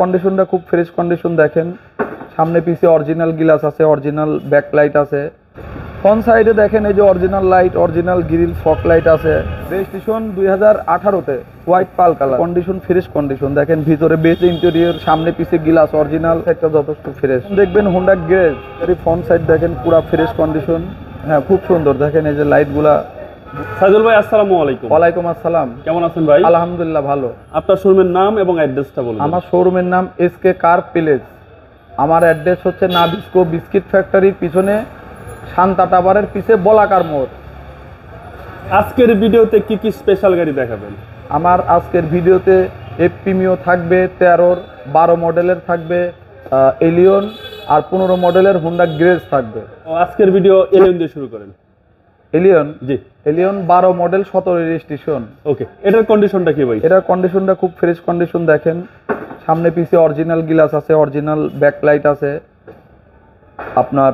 কন্ডিশনটা খুব fresh condition দেখেন। সামনে পিছে অরিজিনাল গ্লাস আছে অরিজিনাল ব্যাকলাইট আছে। ফ্রন্ট সাইডে দেখেন, এই যে original light original grill fog light আছে। রেজিস্ট্রেশন দুই হাজার আঠারোতে white pearl colour condition fresh condition দেখেন, ভিতরে বেস ইন্টেরিয়র সামনে পিছে গ্লাস অরিজিনাল একটা যথেষ্ট ফ্রেশ দেখবেন হোন্ডা গ্রেজ ফ্রন্ট সাইড দেখেন, পুরা ফ্রেশ কন্ডিশন হ্যাঁ খুব সুন্দর। দেখেন, এই যে লাইটগুলা সাইদুল ভাই আসসালামু আলাইকুম। ওয়ালাইকুম আসসালাম। কেমন আছেন ভাই? আলহামদুলিল্লাহ ভালো। আপনার শোরুমের নাম এবং অ্যাড্রেসটা বলুন আমার শোরুমের নাম এস কে কার প্লেস। আমার অ্যাড্রেস হচ্ছে নাবিস্কো বিস্কিট ফ্যাক্টরির পিছনে শান্তা পিছে বলাকার মোড়। আজকের ভিডিওতে কি কি স্পেশাল গাড়ি দেখাবেন? আমার আজকের ভিডিওতে এফপিমিও থাকবে তেরোর বারো মডেলের থাকবে এলিয়ন আর পনেরো মডেলের হুন্ডা গ্রেজ থাকবে। ও, আজকের ভিডিও এলিয়ন দিয়ে শুরু করেন। Allion G. এলিয়ন বারো মডেল সতেরো রেজিস্ট্রেশন ওকে এটার কন্ডিশনটা কি ভাই? এটার কন্ডিশনটা খুব ফ্রেশ কন্ডিশন দেখেন। সামনে পিছে অরিজিনাল গ্লাস আছে অরিজিনাল ব্যাকলাইট আছে। আপনার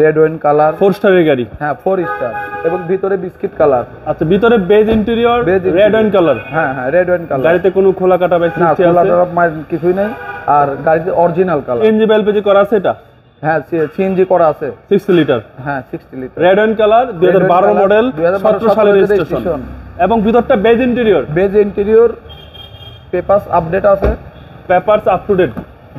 রেড ওয়েন কালার ফোর স্টারের গাড়ি? হ্যাঁ ফোর স্টার এবং ভিতরে বিস্কিট কালার আচ্ছা ভিতরে beige interior red. And colour হ্যাঁ হ্যাঁ রেড ওয়েন কালার গাড়িতে কোনো খোলা কাটা বা না খোলা মার কিছুই নেই। আর গাড়িতে অরিজিনাল কালার এনজি এলপিজি করা আছে এটা? হ্যাঁ সিএনজি করা আছে। Sixty litre. হ্যাঁ sixty litre. Red and colour দুই হাজার বারো colour, মডেল 2012 সালের রেজিস্ট্রেশন এবং ভিতরটা beige interior beige interior papers update আছে। পেপারস আপ টু ডেট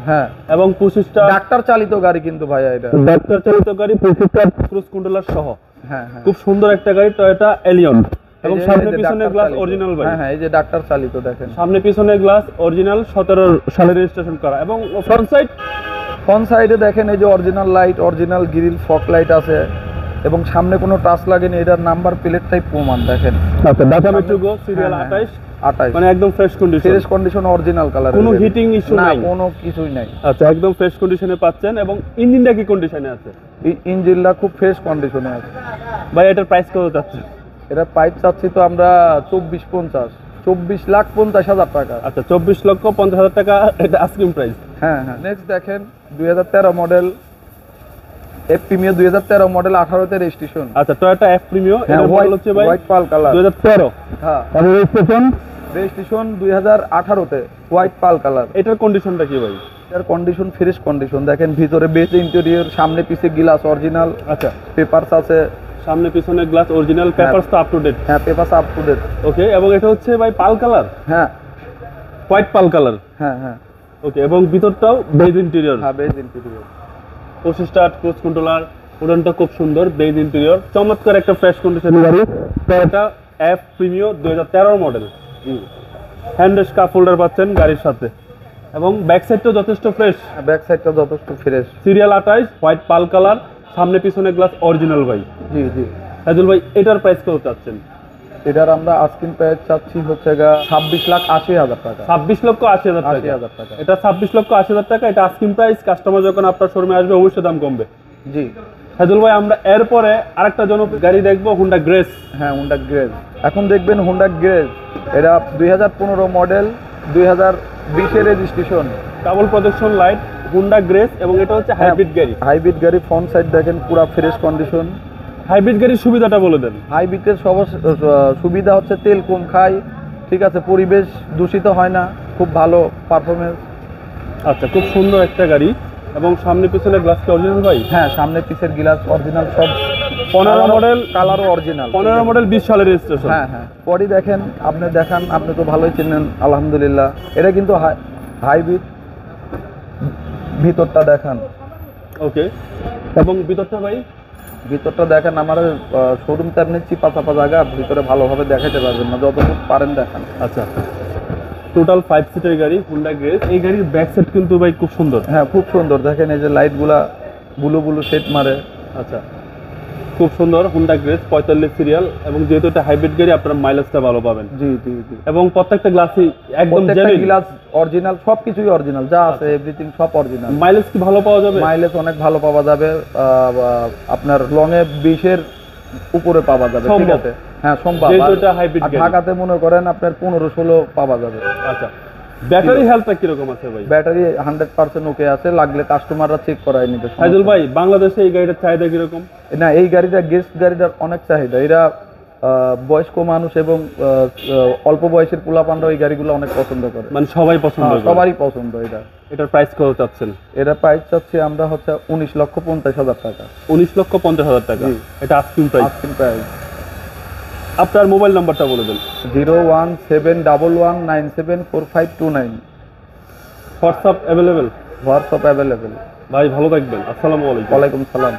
হ্যাঁ। এবং পঁচিশটা ডাক্তার চালিত গাড়ি কিন্তু ভাইয়া এটা। ডাক্তার চালিত গাড়ি পঁচিশটা ক্রুজ কন্ট্রোলার সহ। হ্যাঁ হ্যাঁ। খুব সুন্দর একটা গাড়ি টয়োটা এলিয়ন এবং সামনে পিছনে গ্লাস অরিজিনাল ভাই। হ্যাঁ হ্যাঁ এই যে ডাক্তার চালিত দেখেন। সামনে পিছনে গ্লাস অরিজিনাল সতেরো সালের রেজিস্ট্রেশন করা। এবং ফ্রন্ট সাইড ফ্রন্ট সাইডে দেখেন এই যে original light original grill fog light আছে। এবং সামনে কোনো টাচ লাগেনি এটার নাম্বার প্লেট প্লেটটাই প্রমাণ দেখেন। আচ্ছা ঢাকা মেট্রো গো সিরিয়াল হ্যাঁ, আঠাইশ। আটাইশ মানে একদম fresh condition fresh condition original colour কোনো issue না নাই? কোনো কিছুই নাই। আচ্ছা একদম ফ্রেশ কন্ডিশনে পাচ্ছেন এবং ইঞ্জিনটা কি কন্ডিশনে আছে? এই ইঞ্জিনটা খুব ফ্রেশ কন্ডিশনে আছে। ভাই এটার প্রাইস কত যাচ্ছে এটা পাইপ চাচ্ছি তো আমরা চব্বিশ পঞ্চাশ। চব্বিশ লাখ পঞ্চাশ হাজার টাকা। আচ্ছা চব্বিশ লক্ষ পঞ্চাশ হাজার টাকা এটা আস্কিং প্রাইস হ্যাঁ হ্যাঁ। নেক্সট দেখেন দুই হাজার তেরো মডেল এফ প্রিমিয়ার দুই হাজার তেরো মডেল আঠারোতে রেজিস্ট্রেশন আচ্ছা টয়োটা এফ প্রিমিও হ্যাঁ মডেল হচ্ছে ভাই হোয়াইট পাল কালার দুই হাজার তেরো। হ্যাঁ। রেজিস্ট্রেশন রেজিস্ট্রেশন দুই হাজার আঠারোতে হোয়াইট পাল কালার এটার কন্ডিশনটা কি ভাই? কন্ডিশন ফ্রেশ কন্ডিশন দেখেন ভিতরে বেস ইন্টেরিয়র সামনে পিছে গ্লাস অরিজিনাল আচ্ছা। পেপারস আছে। সামনে পিছনে গ্লাস অরিজিনাল পেপারস তো আপ টু ডেট হ্যাঁ papers up to date okay এবং এটা হচ্ছে ভাই পাল কালার হ্যাঁ। হোয়াইট পাল কালার হ্যাঁ হ্যাঁ। ওকে এবং ভিতরটাও বেজ ইন্টেরিয়র হ্যাঁ বেস ইন্টেরিয়র পঁচিশটা ক্রুজ কন্ট্রোলার উড়ানটা খুব সুন্দর বেজ ইন্টেরিয়র চমৎকার একটা ফ্রেশ কন্ডিশন গাড়ি। টয়োটা এফ প্রিমিও দুই হাজার তেরো মডেল হ্যান্ড কাপ হোল্ডার পাচ্ছেন গাড়ির সাথে। এবং ব্যাক সাইডটাও যথেষ্ট ফ্রেশ ব্যাক সাইডটা যথেষ্ট ফ্রেশ সিরিয়াল আঠাইশ হোয়াইট পাল কালার সামনে পিছনে গ্লাস অরিজিনাল ভাই। জি জি। হাজুল ভাই এটার প্রাইস কত চাচ্ছেন? এটার আমরা আস্কিং প্রাইস চাচ্ছি হচ্ছে গা ছাব্বিশ লাখ আশি হাজার টাকা। ছাব্বিশ লক্ষ আশি হাজার আশি টাকা। হাজার টাকা। এটা ছাব্বিশ লক্ষ আশি হাজার টাকা এটা আস্কিং প্রাইস কাস্টমার যখন আপনার শোরুমে আসবে অবশ্যই দাম কমবে। জি। হাজুল ভাই আমরা এরপরে আরেকটা জনপ্রিয় গাড়ি দেখব হুন্ডা গ্রেস হ্যাঁ হুন্ডা গ্রেজ এখন দেখবেন হুন্ডা গ্রেজ এটা দুই হাজার পনেরো মডেল দুই হাজার বিশের registration double projection light Honda Grace এবং এটা হচ্ছে হ্যাঁ। হাইব্রিড গাড়ি। হাইব্রিড গাড়ি ফ্রন্ট সাইড দেখেন পুরো ফ্রেশ কন্ডিশন হাইব্রিড গাড়ির সুবিধাটা বলে দেন। হাইব্রিডের সব সুবিধা হচ্ছে তেল কম খায় ঠিক আছে পরিবেশ দূষিত হয় না খুব ভালো পারফরমেন্স আচ্ছা খুব সুন্দর একটা গাড়ি এবং সামনে পিছনে গ্লাস কি অরিজিনাল ভাই? হ্যাঁ সামনে পিসের গ্লাস অরিজিনাল সব পনেরো মডেল কালারও অরিজিনাল পনেরো মডেল বিশ সালের রেজিস্ট্রেশন হ্যাঁ হ্যাঁ পরই দেখেন আপনি দেখান আপনি তো ভালোই চেনেন আলহামদুলিল্লাহ। এটা কিন্তু হাইব্রিড ভিতরটা দেখান। ওকে এবং ভিতরটা ভাই? ভিতরটা দেখেন আমার শোরুম তো আপনি চিপা চাপা জায়গা ভিতরে ভালোভাবে দেখাতে পারবেন না যতটুকু পারেন দেখান। আচ্ছা। টোটাল ফাইভ সিটের গাড়ি হুন্ডা গ্রেস এই গাড়ির ব্যাক সাইড কিন্তু ভাই খুব সুন্দর। হ্যাঁ খুব সুন্দর। দেখেন এই যে লাইটগুলা বুলু বুলু সেট মারে। আচ্ছা। খুব সুন্দর হুন্ডা গ্রেস পঁয়তাল্লিশ সিরিয়াল এবং যেহেতু এটা হাইব্রিড গাড়ি আপনার মাইলেজটা ভালো পাবেন। জি জি জি। এবং প্রত্যেকটা গ্লাসই একদম জেনুইন গ্লাস অরিজিনাল সব কিছুই অরিজিনাল যা আছে এভরিথিং সব অরিজিনাল মাইলেজ কি ভালো পাওয়া যাবে? মাইলেজ অনেক ভালো পাওয়া যাবে আপনার লং এ বিশের উপরে পাওয়া যাবে ঠিক আছে? হ্যাঁ সম্ভব। যেহেতু এটা আর গাড়ি। ঢাকাতে মনে করেন আপনার পনেরো ষোলো পাওয়া যাবে। আচ্ছা। ব্যাটারি হেলথটা কীরকম আছে ভাই? ব্যাটারি হান্ড্রেড পার্সেন্ট ওকে আছে লাগলে কাস্টমাররা চেক করায় সমস্যা হাইজুল ভাই বাংলাদেশে এই গাড়িটার চাহিদা কীরকম? না এই গাড়িটা গেস্ট গাড়িটার অনেক চাহিদা। এরা বয়স্ক মানুষ এবং অল্প বয়সের পোলাপানরা এই গাড়িগুলো অনেক পছন্দ করে। মানে সবাই পছন্দ হ্যাঁ, করে? সবারই পছন্দ এটা। এটার প্রাইস কত চাচ্ছেন? এটা প্রাইস চাচ্ছি আমরা হচ্ছে উনিশ লক্ষ পঞ্চাশ হাজার টাকা। উনিশ লক্ষ পঞ্চাশ হাজার টাকা। এটা আস্কিং প্রাইস আস্কিং প্রাইস আপনার মোবাইল নাম্বারটা বলে দেন। Zero one seven double one nine seven four five two nine. WhatsApp available WhatsApp available ভাই ভালো থাকবেন। আসসালামু আলাইকুম। ওয়ালাইকুম সালাম।